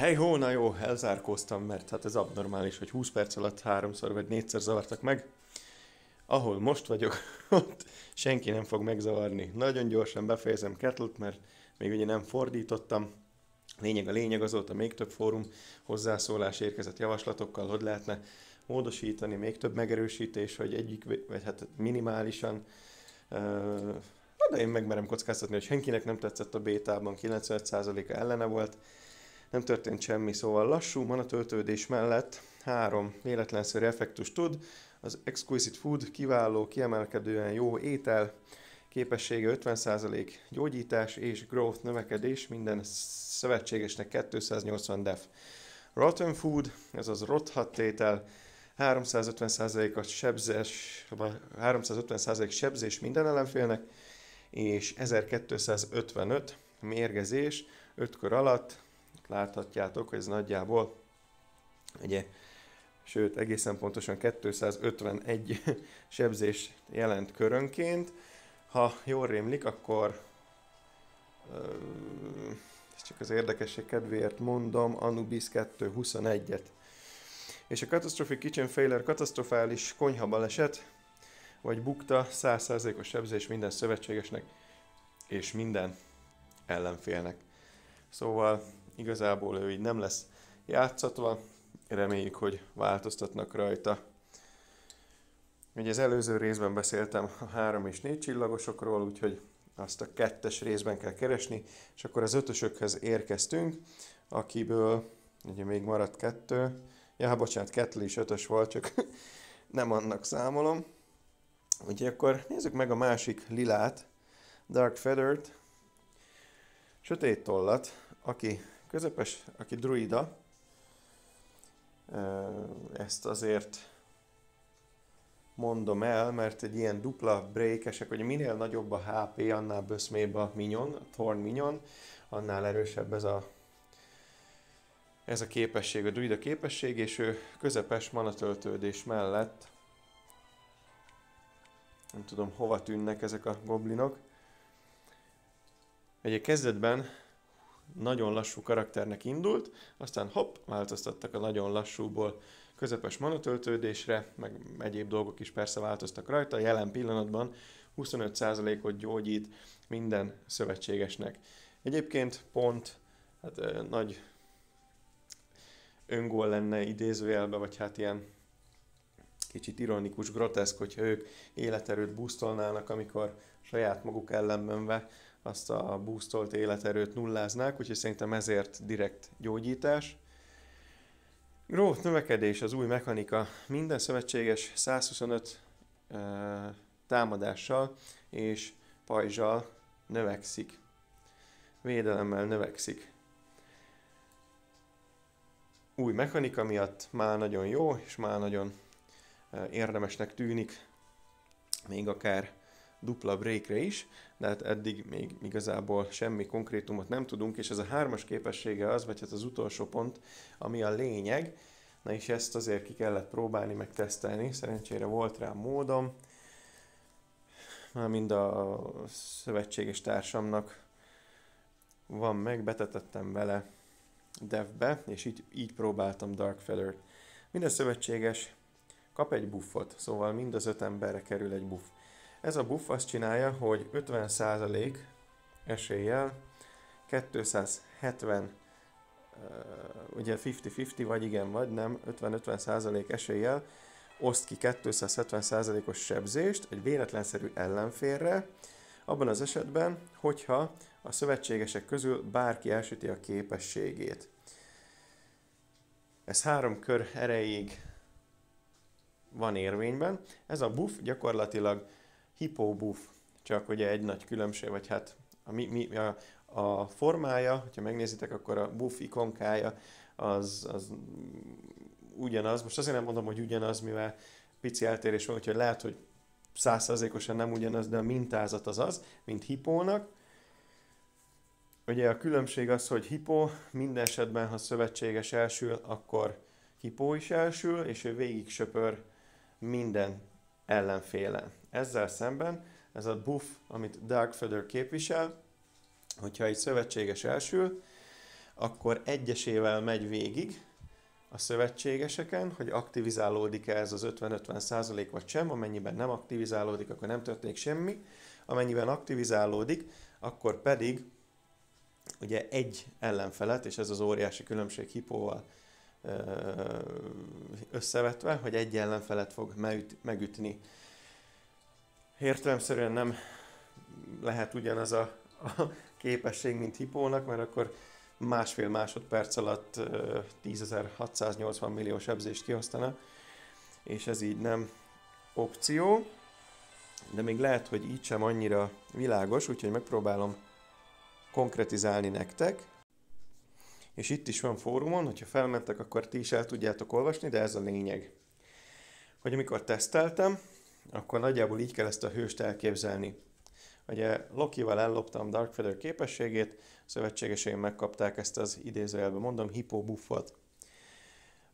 Hely hó, na jó, elzárkóztam, mert hát ez abnormális, hogy 20 perc alatt háromszor vagy négyszer zavartak meg. Ahol most vagyok, ott senki nem fog megzavarni. Nagyon gyorsan befejezem Kettlet, mert még ugye nem fordítottam. Lényeg a lényeg, azóta még több fórum hozzászólás érkezett javaslatokkal, hogy lehetne módosítani, még több megerősítés, hogy egyik, vagy hát minimálisan de én megmerem kockáztatni, hogy senkinek nem tetszett a bétában, 95%-a ellene volt, nem történt semmi, szóval lassú manatöltődés mellett. Három véletlenszerű effektus tud, az Exquisite Food kiváló, kiemelkedően jó étel, képessége 50% gyógyítás és growth növekedés, minden szövetségesnek 280 def. Rotten Food, ez az rothat tétel, 350%-a sebzés, 350% sebzés minden ellenfélnek, és 1255 mérgezés 5 kör alatt, láthatjátok, hogy ez nagyjából, ugye, sőt egészen pontosan 251 sebzés jelent körönként. Ha jól rémlik, akkor ez csak az érdekesség kedvéért mondom, Anubis 221-et. És a Catastrophic Kitchen Failure katasztrofális konyha baleset, vagy bukta 100%-os sebzés minden szövetségesnek és minden ellenfélnek. Szóval igazából ő így nem lesz játszatva, reméljük, hogy változtatnak rajta. Ugye az előző részben beszéltem a három és négy csillagosokról, úgyhogy azt a kettes részben kell keresni, és akkor az ötösökhez érkeztünk, akiből ugye még maradt kettő, ja, bocsánat, kettő is ötös volt, csak nem annak számolom. Úgyhogy akkor nézzük meg a másik lilát, Dark Feathered, sötét tollat, aki közepes, aki druida. Ezt azért mondom el, mert egy ilyen dupla breakesek, hogy minél nagyobb a HP, annál böszmébb a minyon, a Thorn minyon, annál erősebb ez a ez a képesség, a druida képesség, és ő közepes manatöltődés mellett nem tudom hova tűnnek ezek a goblinok. Egy kezdetben nagyon lassú karakternek indult, aztán hopp, változtattak a nagyon lassúból közepes manatöltődésre, meg egyéb dolgok is persze változtak rajta. Jelen pillanatban 25%-ot gyógyít minden szövetségesnek. Egyébként pont hát, nagy öngól lenne idézőjelbe, vagy hát ilyen kicsit ironikus, groteszk, hogyha ők életerőt boostolnának, amikor saját maguk ellenbenve azt a boostolt életerőt nulláznák, úgyhogy szerintem ezért direkt gyógyítás. Growth növekedés, az új mechanika, minden szövetséges 125 e, támadással és pajzsal növekszik. Védelemmel növekszik. Új mechanika miatt már nagyon jó, és már nagyon érdemesnek tűnik, még akár dupla breakre is, de hát eddig még igazából semmi konkrétumot nem tudunk, és ez a hármas képessége az, vagy hát az utolsó pont, ami a lényeg, na és ezt azért ki kellett próbálni, meg tesztelni, szerencsére volt rá módom, már mind a szövetséges társamnak van meg, betetettem vele devbe, és így, így próbáltam Dark Feather-t. Minden szövetséges kap egy buffot, szóval mind az öt emberre kerül egy buff. Ez a buff azt csinálja, hogy 50% eséllyel 270 uh, ugye 50-50 vagy igen vagy nem 50-50% eséllyel oszt ki 270%-os sebzést egy véletlenszerű ellenfélre, abban az esetben, hogyha a szövetségesek közül bárki elsüti a képességét. Ez három kör erejéig van érvényben. Ez a buff gyakorlatilag hippo buff, csak ugye egy nagy különbség, vagy hát a, mi, mi, a, a formája, ha megnézitek, akkor a buff ikonkája az, az ugyanaz. Most azért nem mondom, hogy ugyanaz, mivel pici eltérés van, úgyhogy lehet, hogy százszerzékosan nem ugyanaz, de a mintázat az az, mint hipónak. Ugye a különbség az, hogy hipó minden esetben, ha szövetséges elsül, akkor hipó is elsül, és ő végig söpör minden ellenféle. Ezzel szemben ez a buff, amit Dark Feather képvisel, hogyha egy szövetséges elsül, akkor egyesével megy végig a szövetségeseken, hogy aktivizálódik-e ez az 50-50 százalék vagy sem, amennyiben nem aktivizálódik, akkor nem történik semmi, amennyiben aktivizálódik, akkor pedig ugye egy ellenfelet, és ez az óriási különbség hipóval összevetve, hogy egy ellenfelet fog megütni. Értelemszerűen nem lehet ugyanaz a, a képesség, mint hipónak, mert akkor másfél másodperc alatt 10.680 millió sebzést kiosztana, és ez így nem opció, de még lehet, hogy így sem annyira világos, úgyhogy megpróbálom konkretizálni nektek. És itt is van fórumon, hogyha felmentek, akkor ti is el tudjátok olvasni, de ez a lényeg. Hogy amikor teszteltem, akkor nagyjából így kell ezt a hőst elképzelni. Ugye Lokival elloptam Dark Feather képességét, a szövetségeseim megkapták ezt az idézőjelben mondom, hipobuffot.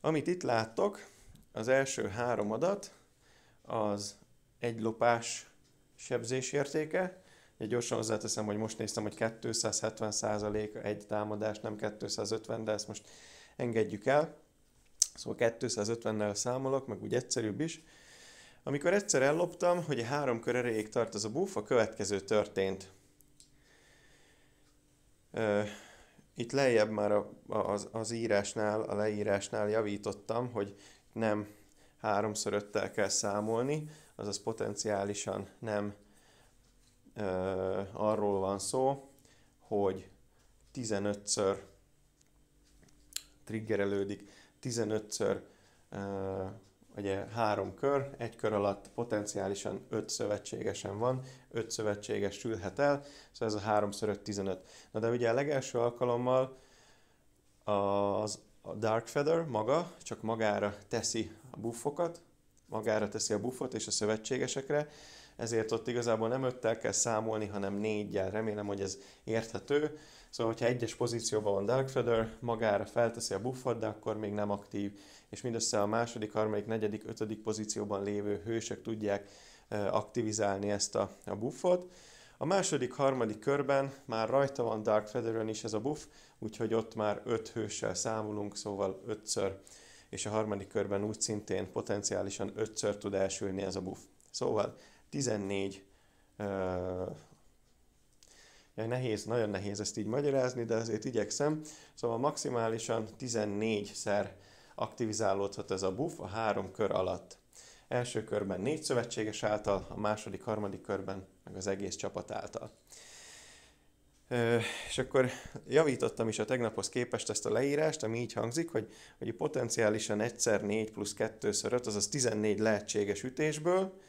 Amit itt láttok, az első három adat, az egy lopás sebzés értéke, egy gyorsan hozzáteszem, hogy most néztem, hogy 270% egy támadás, nem 250, de ezt most engedjük el. Szóval 250-nel számolok, meg úgy egyszerűbb is. Amikor egyszer elloptam, hogy három kör erejéig tart az a buff, a következő történt. Itt lejjebb már az, írásnál, a leírásnál javítottam, hogy nem háromszor öttel kell számolni, azaz potenciálisan nem arról van szó, hogy 15-ször triggerelődik, 15-ször ugye három kör, egy kör alatt potenciálisan 5 szövetségesen van, 5 szövetséges sülhet el, szóval ez a 3 x 5 15. Na de ugye a legelső alkalommal az, a Dark Feather maga csak magára teszi a buffokat, magára teszi a buffot és a szövetségesekre, ezért ott igazából nem öttel kell számolni, hanem négyel. Remélem, hogy ez érthető. Szóval, hogyha egyes pozícióban van Dark Feather, magára felteszi a buffot, de akkor még nem aktív, és mindössze a második, harmadik, negyedik, ötödik pozícióban lévő hősök tudják aktivizálni ezt a, a buffot. A második, harmadik körben már rajta van Dark Feather-ön is ez a buff, úgyhogy ott már öt hőssel számolunk, szóval ötször, és a harmadik körben úgy szintén potenciálisan ötször tud elsülni ez a buff. Szóval 14 uh, nehéz, nagyon nehéz ezt így magyarázni, de azért igyekszem. Szóval maximálisan 14-szer aktivizálódhat ez a buff a három kör alatt. Első körben négy szövetséges által, a második, harmadik körben meg az egész csapat által. És akkor javítottam is a tegnaphoz képest ezt a leírást, ami így hangzik, hogy, hogy potenciálisan egyszer 4 plusz 2-ször 5, azaz 14 lehetséges ütésből,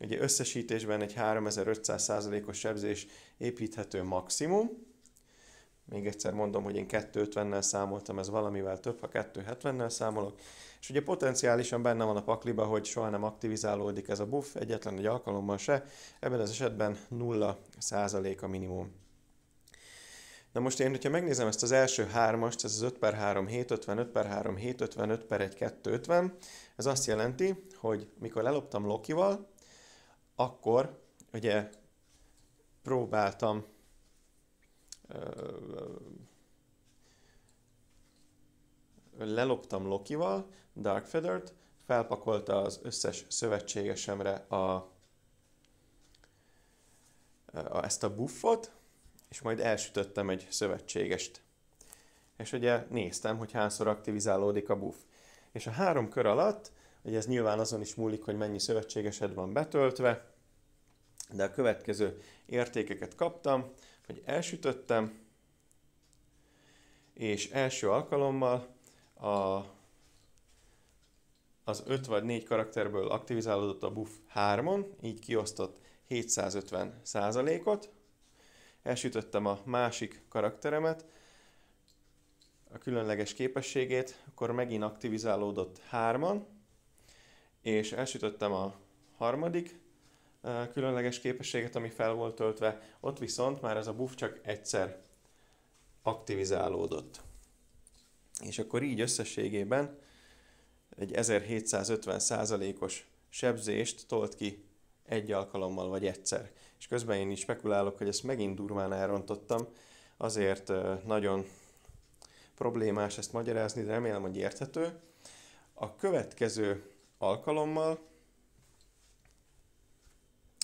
Ugye összesítésben egy 3500 os sebzés építhető maximum. Még egyszer mondom, hogy én 250-nel számoltam, ez valamivel több, ha 270-nel számolok. És ugye potenciálisan benne van a pakliba, hogy soha nem aktivizálódik ez a buff, egyetlen egy alkalommal se. Ebben az esetben 0% a minimum. Na most én, hogyha megnézem ezt az első hármast, ez az 5 per 3 750, 5 per 3 750, 5 per 1 250, ez azt jelenti, hogy mikor leloptam Lokival, akkor ugye próbáltam leloptam Lokival, Dark Feather-t, felpakolta az összes szövetségesemre a, a, ezt a buffot, és majd elsütöttem egy szövetségest. És ugye néztem, hogy hányszor aktivizálódik a buff. És a három kör alatt Ugye ez nyilván azon is múlik, hogy mennyi szövetségesed van betöltve, de a következő értékeket kaptam, hogy elsütöttem, és első alkalommal a, az 5 vagy 4 karakterből aktivizálódott a buff 3-on, így kiosztott 750 százalékot. Elsütöttem a másik karakteremet, a különleges képességét, akkor megint aktivizálódott 3-an, és elsütöttem a harmadik különleges képességet, ami fel volt töltve, ott viszont már ez a buff csak egyszer aktivizálódott. És akkor így összességében egy 1750 százalékos sebzést tolt ki egy alkalommal vagy egyszer. És közben én is spekulálok, hogy ezt megint durván elrontottam, azért nagyon problémás ezt magyarázni, de remélem, hogy érthető. A következő alkalommal,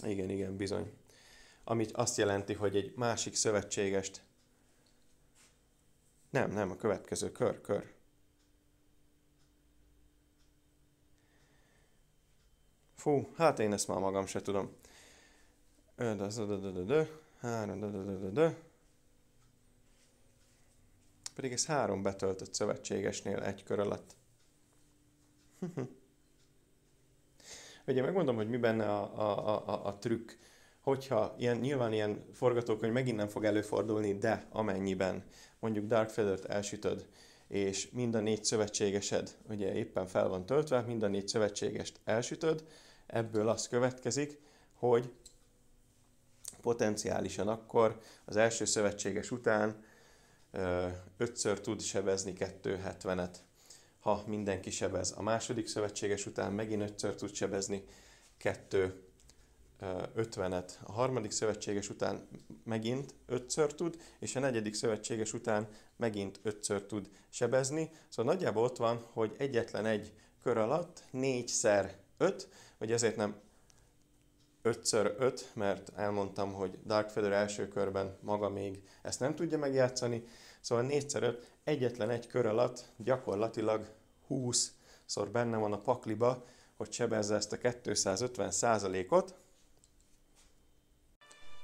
igen, igen, bizony, amit azt jelenti, hogy egy másik szövetségest, nem, nem, a következő kör, kör. Fú, hát én ezt már magam se tudom. Pedig ez három betöltött szövetségesnél egy kör alatt. Ugye megmondom, hogy mi benne a, a, a, a trükk, hogyha ilyen, nyilván ilyen forgatókönyv megint nem fog előfordulni, de amennyiben mondjuk Dark Feather-t elsütöd, és mind a négy szövetségesed ugye éppen fel van töltve, mind a négy szövetségest elsütöd, ebből az következik, hogy potenciálisan akkor az első szövetséges után ötször tud sebezni 270-et. Ha mindenki sebez a második szövetséges után, megint ötször tud sebezni 250-et. A harmadik szövetséges után megint ötször tud, és a negyedik szövetséges után megint ötször tud sebezni. Szóval nagyjából ott van, hogy egyetlen egy kör alatt négyszer öt, vagy ezért nem 5x5, mert elmondtam, hogy Dark Feather első körben maga még ezt nem tudja megjátszani, szóval 4x5 egyetlen egy kör alatt gyakorlatilag 20-szor benne van a pakliba, hogy sebezze ezt a 250 százalékot.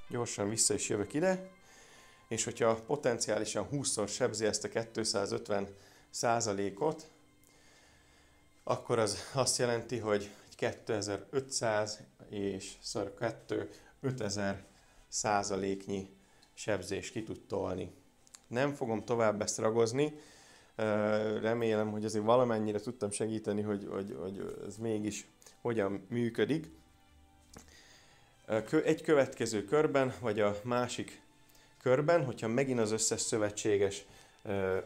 Gyorsan vissza is jövök ide, és hogyha potenciálisan 20-szor sebzi ezt a 250 százalékot, akkor az azt jelenti, hogy 2500 és szor 2 5000 százaléknyi sebzés ki tud tolni. Nem fogom tovább ezt ragozni, remélem, hogy azért valamennyire tudtam segíteni, hogy, hogy, hogy ez mégis hogyan működik. Egy következő körben, vagy a másik körben, hogyha megint az összes szövetséges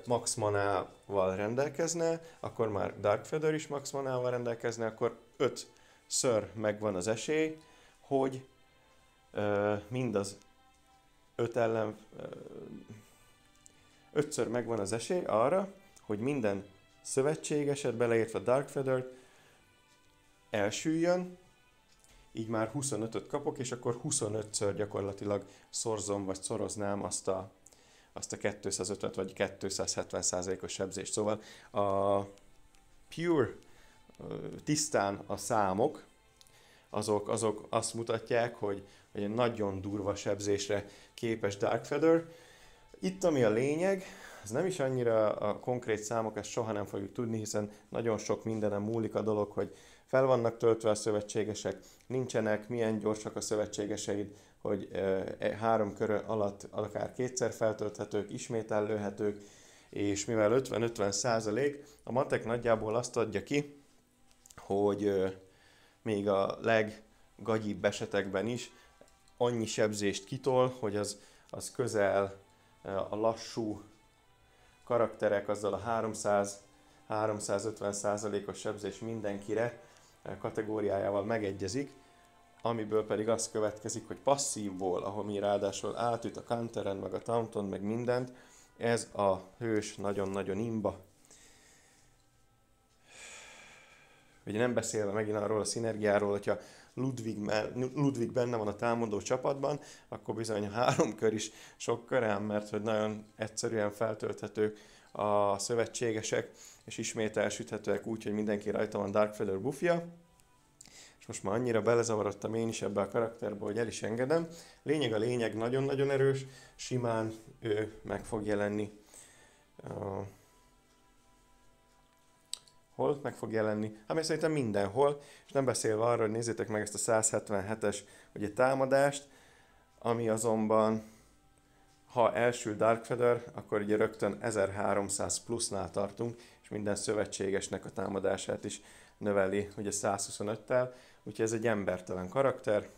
max manával rendelkezne, akkor már Dark Feather is max manával rendelkezne, akkor 5 ször megvan az esély, hogy mind az 5 ellen, ötször megvan az esély arra, hogy minden szövetségeset, beleértve Dark Feather elsüljön, így már 25-öt kapok, és akkor 25-ször gyakorlatilag szorzom, vagy szoroznám azt a, azt a 250 vagy 270 százalékos sebzést. Szóval a Pure tisztán a számok, azok, azok azt mutatják, hogy, hogy egy nagyon durva sebzésre képes Dark Feather. Itt ami a lényeg, ez nem is annyira a konkrét számok, ezt soha nem fogjuk tudni, hiszen nagyon sok mindenem múlik a dolog, hogy fel vannak töltve a szövetségesek, nincsenek, milyen gyorsak a szövetségeseid, hogy e, három kör alatt akár kétszer feltölthetők, ismétellőhetők, és mivel 50-50 százalék, a matek nagyjából azt adja ki, hogy még a leggagyibb esetekben is annyi sebzést kitol, hogy az, az közel a lassú karakterek azzal a 300 350 százalékos sebzés mindenkire kategóriájával megegyezik, amiből pedig az következik, hogy passzívból, ahol mi ráadásul átüt a counteren, meg a taunton, meg mindent, ez a hős nagyon-nagyon imba. Ugye nem beszélve megint arról a szinergiáról, hogyha Ludwig, Ludwig benne van a támadó csapatban, akkor bizony a három kör is sok körám, mert hogy nagyon egyszerűen feltölthetők a szövetségesek, és ismét elsüthetőek úgy, hogy mindenki rajta van Dark Feather buffja. És most már annyira belezavarodtam én is ebbe a karakterbe, hogy el is engedem. Lényeg a lényeg nagyon-nagyon erős, simán ő meg fog jelenni hol meg fog jelenni? Hát még szerintem mindenhol, és nem beszélve arról, hogy nézzétek meg ezt a 177-es ugye, támadást, ami azonban, ha elsül Dark Feather, akkor ugye rögtön 1300 plusznál tartunk, és minden szövetségesnek a támadását is növeli ugye 125-tel, úgyhogy ez egy embertelen karakter.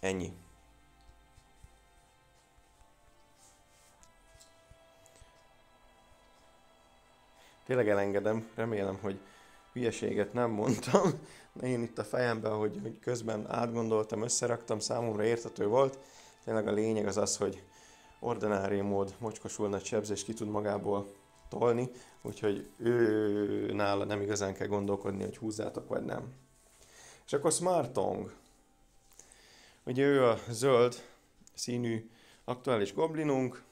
Ennyi. Tényleg elengedem, remélem, hogy hülyeséget nem mondtam. Én itt a fejemben, hogy, hogy közben átgondoltam, összeraktam, számomra értető volt. Tényleg a lényeg az az, hogy ordinári mód mocskosul nagy sebzés ki tud magából tolni, úgyhogy ő nála nem igazán kell gondolkodni, hogy húzzátok vagy nem. És akkor Smartong. Ugye ő a zöld színű aktuális goblinunk.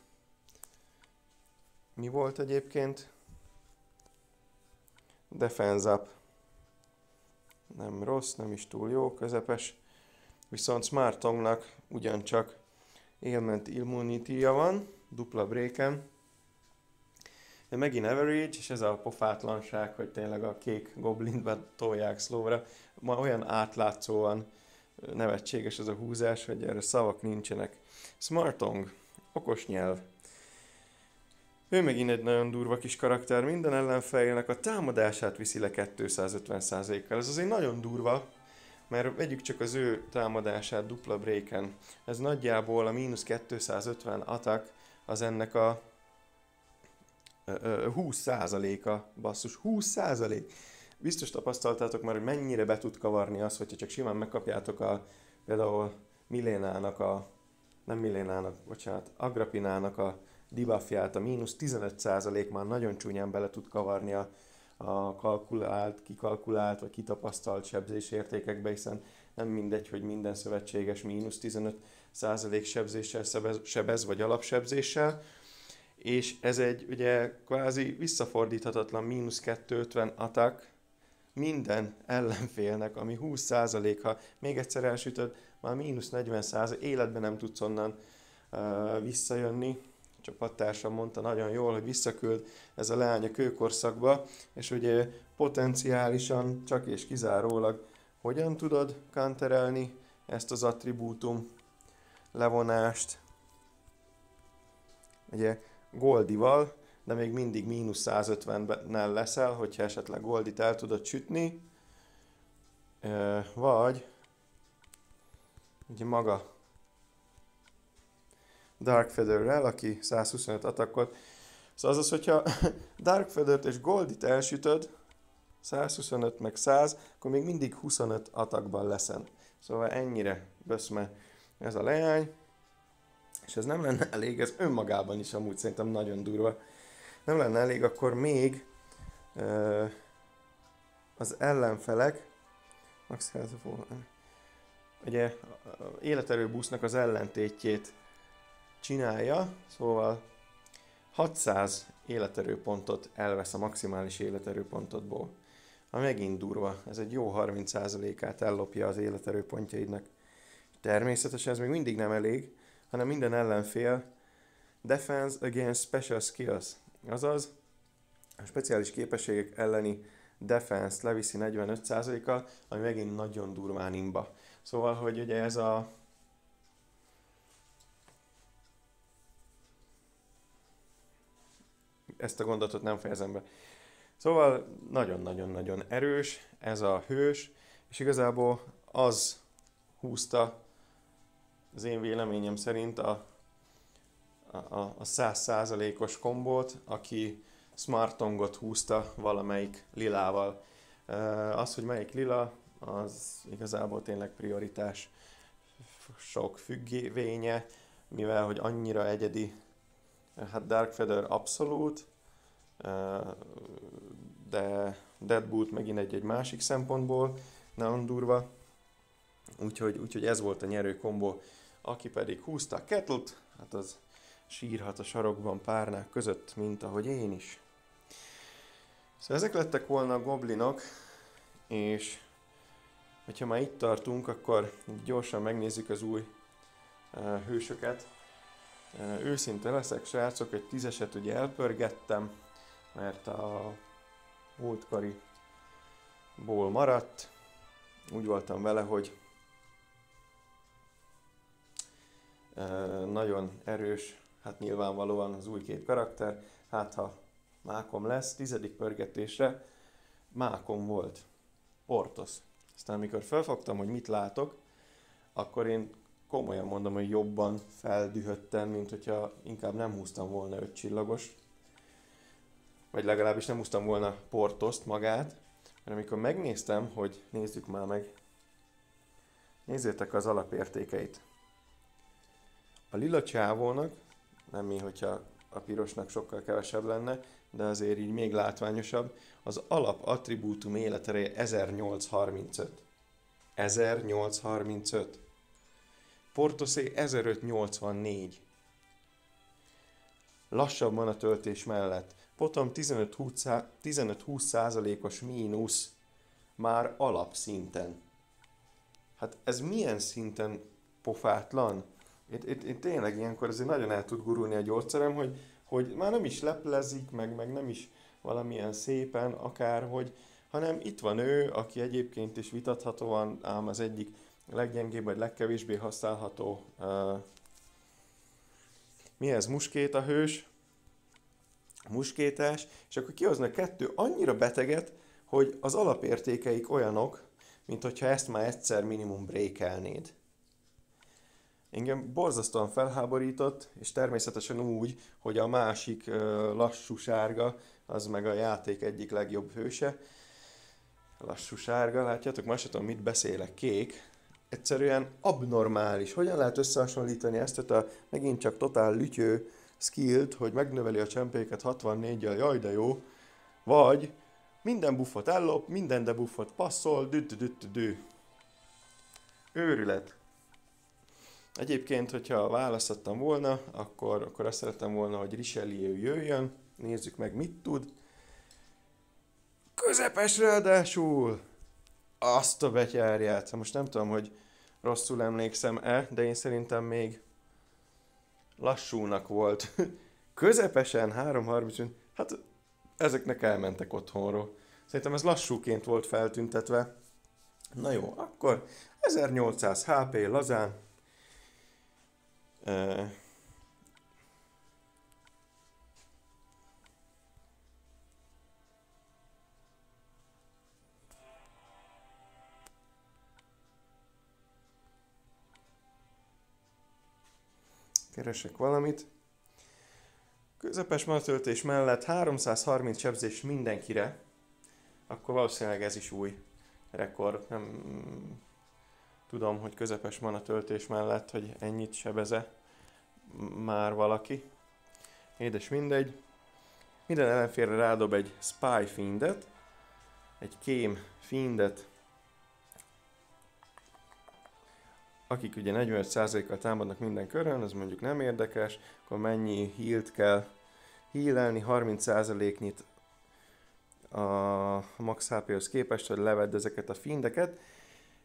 Mi volt egyébként? Defense up. Nem rossz, nem is túl jó, közepes. Viszont Smartongnak ugyancsak ailment immunity van, dupla breaken. De megint average, és ez a pofátlanság, hogy tényleg a kék goblinbe tolják szlóra. Ma olyan átlátszóan nevetséges ez a húzás, hogy erre szavak nincsenek. Smartong, okos nyelv. Ő megint egy nagyon durva kis karakter, minden ellenfejének a támadását viszi le 250%-kal. Ez azért nagyon durva, mert vegyük csak az ő támadását dupla breaken. Ez nagyjából a mínusz 250 attack az ennek a 20%-a, basszus, 20%! Biztos tapasztaltátok már, hogy mennyire be tud kavarni az, hogyha csak simán megkapjátok a, például Milénának a, nem Milénának, bocsánat, Agrapinának a debuffját, a mínusz 15% már nagyon csúnyán bele tud kavarni a, a kalkulált, kikalkulált vagy kitapasztalt sebzés értékekbe, hiszen nem mindegy, hogy minden szövetséges mínusz 15 sebzéssel sebez, sebez, vagy alapsebzéssel, és ez egy ugye kvázi visszafordíthatatlan mínusz 250 attack minden ellenfélnek, ami 20% ha még egyszer elsütöd, már mínusz 40% életben nem tudsz onnan uh, visszajönni, csapattársam mondta nagyon jól, hogy visszaküld ez a leány a kőkorszakba, és ugye potenciálisan csak és kizárólag hogyan tudod kanterelni ezt az attribútum levonást. Ugye Goldival, de még mindig mínusz 150-nel leszel, hogyha esetleg Goldit el tudod sütni, vagy ugye maga Dark Featherrel, aki 125 atakot. Szóval az az, hogyha Dark Feather-t és Goldit elsütöd, 125 meg 100, akkor még mindig 25 atakban leszen. Szóval ennyire böszme ez a leány. És ez nem lenne elég, ez önmagában is amúgy szerintem nagyon durva. Nem lenne elég, akkor még uh, az ellenfelek, Max ugye életerő busznak az ellentétjét csinálja, szóval 600 életerőpontot elvesz a maximális életerőpontodból. Ha megint durva, ez egy jó 30%-át ellopja az életerőpontjaidnak. Természetesen ez még mindig nem elég, hanem minden ellenfél Defense Against Special Skills, azaz a speciális képességek elleni defense leviszi 45%-kal, ami megint nagyon durván imba. Szóval, hogy ugye ez a ezt a gondolatot nem fejezem be. Szóval nagyon-nagyon-nagyon erős ez a hős, és igazából az húzta az én véleményem szerint a, a, 100%-os kombót, aki Smartongot húzta valamelyik lilával. Az, hogy melyik lila, az igazából tényleg prioritás sok függvénye, mivel hogy annyira egyedi, hát Dark Feather abszolút, de Deadboot megint egy, egy másik szempontból nagyon durva, úgyhogy, úgyhogy ez volt a nyerő kombó. Aki pedig húzta a kettle hát az sírhat a sarokban párnák között, mint ahogy én is. Szóval ezek lettek volna a goblinok, és hogyha már itt tartunk, akkor gyorsan megnézzük az új uh, hősöket. Uh, őszinte leszek, srácok, egy tízeset ugye elpörgettem, mert a múltkori ból maradt. Úgy voltam vele, hogy nagyon erős, hát nyilvánvalóan az új két karakter, hát ha mákom lesz, tizedik pörgetésre mákom volt, Portos. Aztán amikor felfogtam, hogy mit látok, akkor én komolyan mondom, hogy jobban feldühöttem, mint hogyha inkább nem húztam volna öt csillagos, vagy legalábbis nem húztam volna Portoszt magát, mert amikor megnéztem, hogy nézzük már meg, nézzétek az alapértékeit. A lila csávónak nem mi, hogyha a pirosnak sokkal kevesebb lenne, de azért így még látványosabb. Az alap attribútum életereje 1835. 1835. Portoszé 1584. Lassabb van a töltés mellett. Potom 15-20 százalékos mínusz már alapszinten. Hát ez milyen szinten pofátlan? Itt, itt, itt tényleg ilyenkor azért nagyon el tud gurulni a gyógyszerem, hogy, hogy már nem is leplezik, meg, meg nem is valamilyen szépen, akárhogy, hanem itt van ő, aki egyébként is vitathatóan ám az egyik leggyengébb vagy legkevésbé használható uh, mi ez, muskéta hős, muskétás, és akkor kihoznak kettő annyira beteget, hogy az alapértékeik olyanok, mint hogyha ezt már egyszer minimum breakelnéd. Engem borzasztóan felháborított, és természetesen úgy, hogy a másik lassú sárga, az meg a játék egyik legjobb hőse. Lassú sárga, látjátok, most tudom, mit beszélek, kék. Egyszerűen abnormális. Hogyan lehet összehasonlítani ezt a megint csak totál lütyő skillt, hogy megnöveli a csempéket 64-jel, jaj de jó, vagy minden buffot ellop, minden debuffot passzol, dü Őrület. Egyébként, hogyha választottam volna, akkor, akkor azt szerettem volna, hogy Richelieu jöjjön, nézzük meg, mit tud. Közepes ráadásul! Azt a betyárját. Most nem tudom, hogy rosszul emlékszem-e, de én szerintem még lassúnak volt. Közepesen 3.30, hát ezeknek elmentek otthonról. Szerintem ez lassúként volt feltüntetve. Na jó, akkor 1800 HP lazán. Uh, Keresek valamit. Közepes matöltés mellett 330 sebzés mindenkire, akkor valószínűleg ez is új rekord. Nem tudom, hogy közepes mana töltés mellett, hogy ennyit sebeze már valaki. Édes mindegy. Minden ellenfélre rádob egy Spy Fiendet, egy Kém Fiendet, akik ugye 45%-kal támadnak minden körön, az mondjuk nem érdekes, akkor mennyi hílt kell hílelni, 30%-nyit a max HP-hoz képest, hogy levedd ezeket a findeket,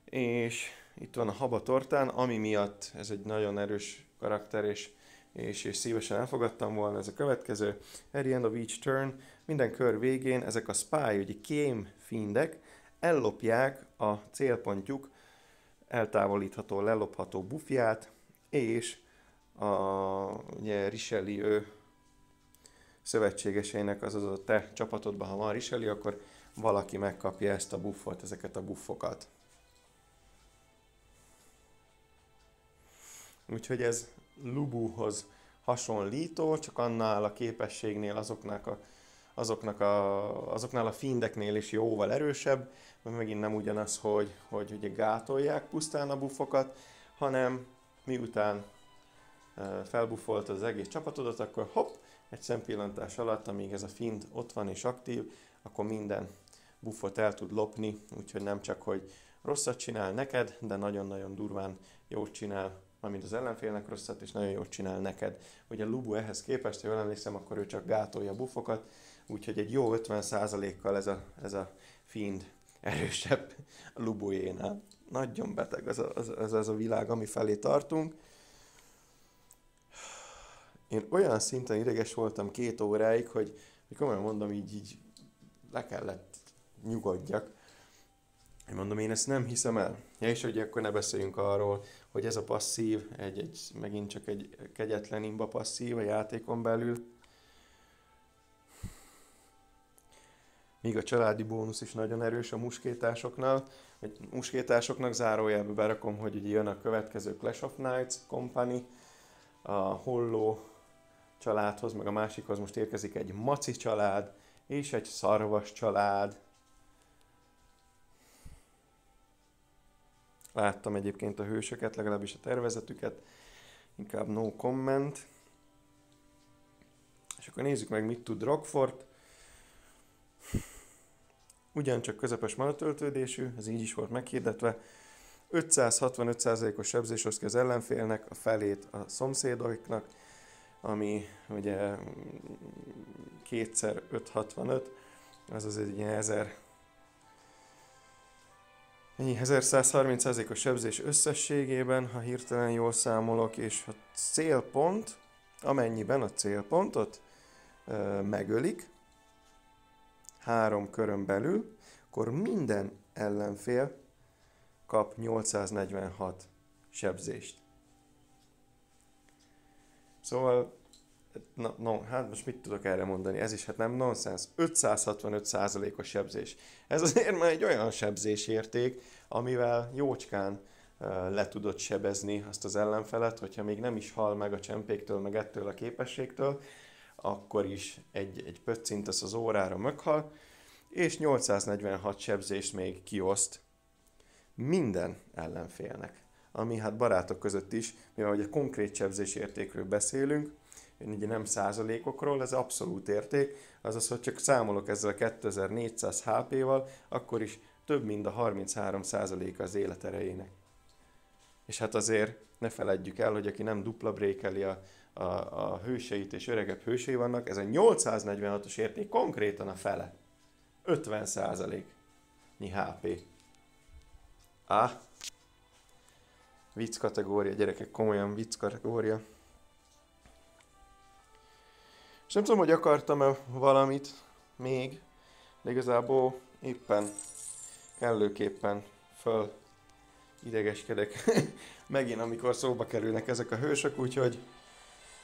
és itt van a haba tortán, ami miatt ez egy nagyon erős karakter, és, és, és szívesen elfogadtam volna ez a következő. At the end of each turn, minden kör végén ezek a spy, ugye kém findek, ellopják a célpontjuk eltávolítható, lelopható bufját, és a ugye, Richelieu szövetségeseinek, azaz a te csapatodban, ha van Richelieu, akkor valaki megkapja ezt a buffot, ezeket a buffokat. Úgyhogy ez Lubuhoz hasonlító, csak annál a képességnél azoknak a, azoknak a, azoknál a findeknél is jóval erősebb, mert megint nem ugyanaz, hogy, hogy ugye gátolják pusztán a buffokat, hanem miután felbuffolt az egész csapatodat, akkor hopp, egy szempillantás alatt, amíg ez a find ott van és aktív, akkor minden buffot el tud lopni, úgyhogy nem csak, hogy rosszat csinál neked, de nagyon-nagyon durván jót csinál, amint az ellenfélnek rosszat, és nagyon jót csinál neked. Ugye Lubu ehhez képest, ha jól emlékszem, akkor ő csak gátolja a buffokat, úgyhogy egy jó 50%-kal ez a, ez a fiend erősebb a Lubujénál. Nagyon beteg az a, az, az, az a világ, ami felé tartunk. Én olyan szinten ideges voltam két óráig, hogy, hogy komolyan mondom, így, így le kellett nyugodjak. Én mondom, én ezt nem hiszem el. Ja, és hogy akkor ne beszéljünk arról, hogy ez a passzív, egy, egy, megint csak egy kegyetlen imba passzív a játékon belül. Míg a családi bónusz is nagyon erős a muskétásoknál. Egy muskétásoknak zárójelbe berakom, hogy ugye jön a következő Clash of Knights Company, a Holló családhoz, meg a másikhoz most érkezik egy maci család, és egy szarvas család. Láttam egyébként a hősöket, legalábbis a tervezetüket, inkább no comment. akkor nézzük meg, mit tud Rockford. Ugyancsak közepes manatöltődésű, ez így is volt meghirdetve. 565%-os sebzés osztja az ellenfélnek, a felét a szomszédoknak, ami ugye kétszer 565, az az egy ilyen 1000 Ennyi 1130%-os sebzés összességében, ha hirtelen jól számolok, és a célpont, amennyiben a célpontot ö, megölik, három körön belül, akkor minden ellenfél kap 846 sebzést. Szóval, no, no, hát most mit tudok erre mondani? Ez is hát nem nonsens. 565%-os sebzés. Ez azért már egy olyan sebzésérték, amivel jócskán le tudod sebezni azt az ellenfelet, hogyha még nem is hal meg a csempéktől, meg ettől a képességtől, akkor is egy, egy pöccintasz az órára meghal, és 846 sebzést még kioszt minden ellenfélnek. Ami hát barátok között is, mivel ugye konkrét sebzés értékről beszélünk, ugye nem százalékokról, ez abszolút érték, azaz, hogy csak számolok ezzel a 2400 HP-val, akkor is több mint a 33 százaléka az életerejének. És hát azért ne feledjük el, hogy aki nem dupla brékeli a, a, a hőseit és öregebb hősei vannak, ez a 846-os érték konkrétan a fele. 50 százaléknyi HP. Á, vicc kategória, gyerekek, komolyan vicc kategória. És nem tudom, hogy akartam-e valamit még, de igazából éppen kellőképpen föl idegeskedek megint, amikor szóba kerülnek ezek a hősök, úgyhogy,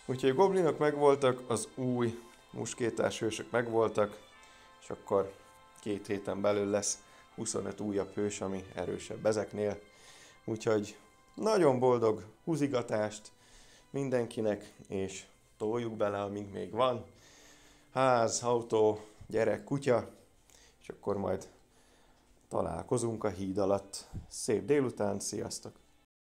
úgyhogy a goblinok megvoltak, az új muskétás hősök megvoltak, és akkor két héten belül lesz 25 újabb hős, ami erősebb ezeknél. Úgyhogy nagyon boldog húzigatást mindenkinek, és toljuk bele, amíg még van. Ház, autó, gyerek, kutya, és akkor majd találkozunk a híd alatt. Szép délután, sziasztok!